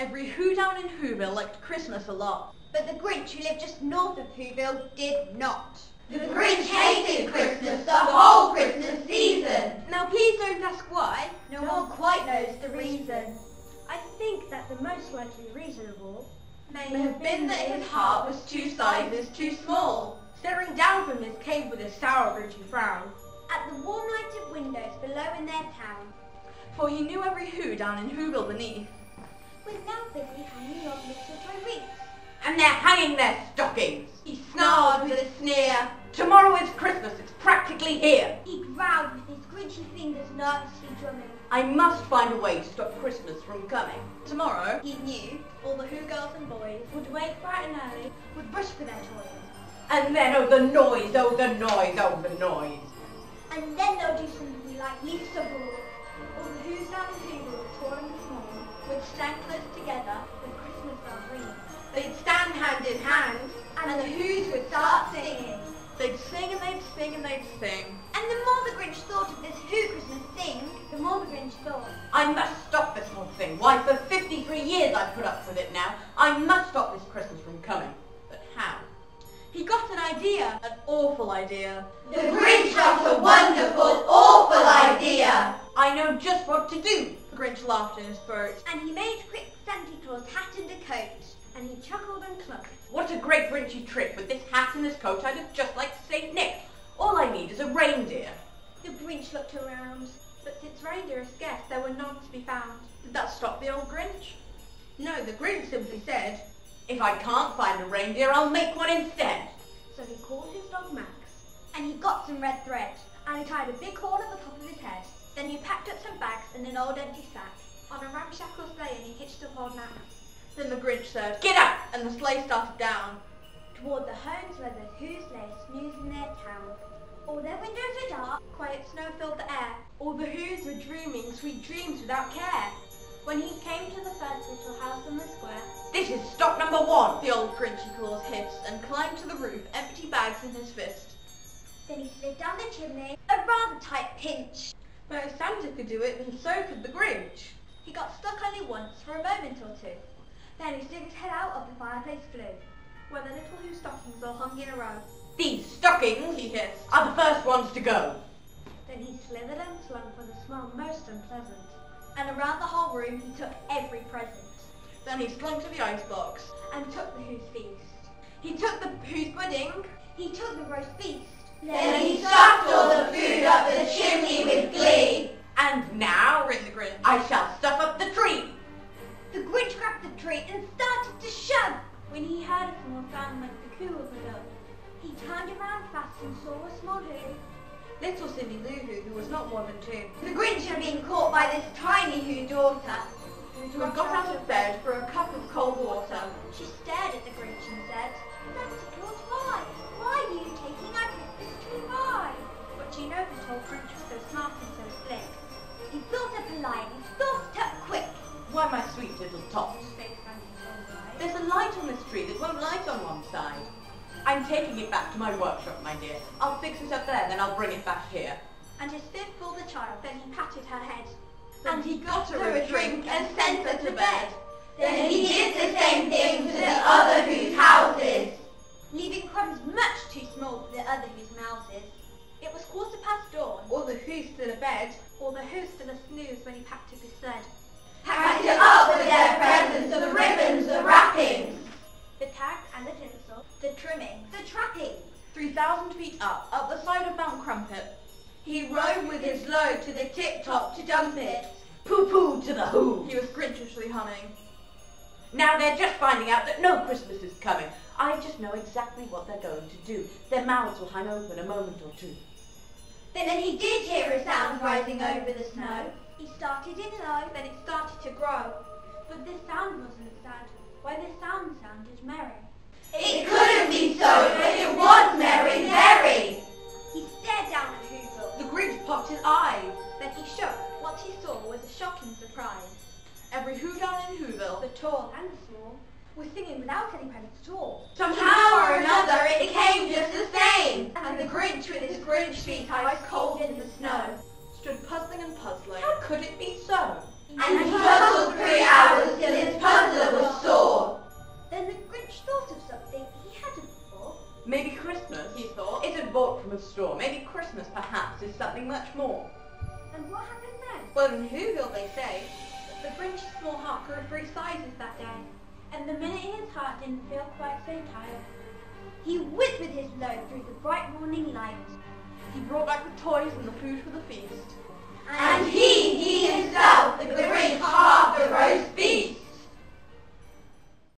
Every Who down in Whoville liked Christmas a lot. But the Grinch who lived just north of Whoville did not. The Grinch hated Christmas the whole Christmas season. Now please don't ask why. No one quite knows the reason. I think that the most likely reason of all may have been that his heart was two sizes too small, staring down from his cave with a sour, grinchy frown. At the warm lighted windows below in their town, For he knew every Who down in Whoville beneath. Now hanging on mistletoe wreaths. And they're hanging their stockings. He snarled with a sneer. Tomorrow is Christmas, it's practically here. He growled with his grinchy fingers nervously drumming. I must find a way to stop Christmas from coming. Tomorrow, He knew all the Who girls and boys would wake bright and early would rush for their toys. And then, oh the noise, oh the noise, oh the noise. Would stand close together with Christmas bells ringing. They'd stand hand in hand, And the Who's would start singing. they'd sing and they'd sing and they'd sing. And the more the Grinch thought of this Who Christmas thing, the more the Grinch thought. I must stop this whole thing. Why, for 53 years I've put up with it now. I must stop this Christmas from coming. But how? He got an idea, an awful idea. The Grinch got a wonderful, awful idea. Laughed in his throat. And he made quick Santa Claus hat and a coat. and he chuckled and clucked. What a great Grinchy trick. With this hat and this coat, I'd look just like St. Nick. All I need is a reindeer. The Grinch looked around. But since reindeer are scarce, there were none to be found. Did that stop the old Grinch? No, the Grinch simply said, If I can't find a reindeer, I'll make one instead. So he called his dog Max, And he got some red thread. and he tied a big horn at the top of his head. Then he packed up some bags and an old empty sack. On a ramshackle sleigh, and he hitched upon Max. Then the Grinch said, Get up! and the sleigh started down. Toward the homes where the Who's lay snoozing their town. All their windows were dark, Quiet snow filled the air. All the Who's were dreaming sweet dreams without care. When he came to the first little house on the square, This is stop number one. The old Grinchy Claus hissed and climbed to the roof, empty bags in his fist. then he slid down the chimney, a rather tight pinch. But Santa could do it, then so could the Grinch. He got stuck only once for a moment or two. Then he stuck his head out of the fireplace flue. where the little Who stockings all hung in a row. These stockings, he hissed, are the first ones to go. Then he slithered and slunk with a smell most unpleasant. And around the whole room he took every present. Then he slunk to the icebox. And took the Who's feast. He took the Who's pudding. He took the roast beast. Then he stuffed all the food up the chimney with glee. And now, Grinned the Grinch. I shall stuff up the tree. The Grinch grabbed the tree and started to shove. When he heard a small sound like the coo of a dove, He turned around fast and saw a small Who. Little Cindy Lou Who, who was not more than two, The Grinch had been caught by this tiny Who daughter. Who had got out of bed for a cup of cold water. But she noticed old Grinch was so smart and so slick. He built up a line and thought it up quick. Why, my sweet little tot, Spake Santa's old eye. there's a light on this tree that won't light on one side. I'm taking it back to my workshop, my dear. I'll fix it up there, then I'll bring it back here. And his fearful the child, then he patted her head. And he got her a drink and sent her to bed. Then he did the same thing dawn, All the bed, or the Who still a snooze when he packed up his sled. Packed it up with their presents, the ribbons, the wrappings. The tags and the tinsel, The trimming, the trapping. 3,000 feet up, up the side of Mount Crumpit. He rode with his load to the tip-top to dump it. Pooh-pooh to the who. He was Grinchishly humming. Now they're just finding out that no Christmas is coming. I just know exactly what they're going to do. Their mouths will hang open a moment or two. Then he did hear a sound rising over the snow. He started in low, then it started to grow. But this sound wasn't sad. Why, this sound sounded merry. It couldn't be so, but it was merry, merry. He stared down at Whoville. The Grinch popped his eyes. Then he shook. What he saw was a shocking surprise. Every Who down in Whoville. The tall and the small were singing without any presents at all. Somehow or another, orange feet I cold in the snow. Stood puzzling and puzzling. How could it be so? And, he puzzled three hours till his puzzler was sore. Then the Grinch thought of something he hadn't before. Maybe Christmas, he thought. It had bought from a store. Maybe Christmas, perhaps, is something much more. And what happened then? Well, in Whoville they say? The Grinch's small heart grew three sizes that day. And the minute his heart didn't feel quite so tired, he whizzed with his load through the bright morning light he brought back the toys and the food for the feast. And he, he himself, the Grinch, halved the roast beef.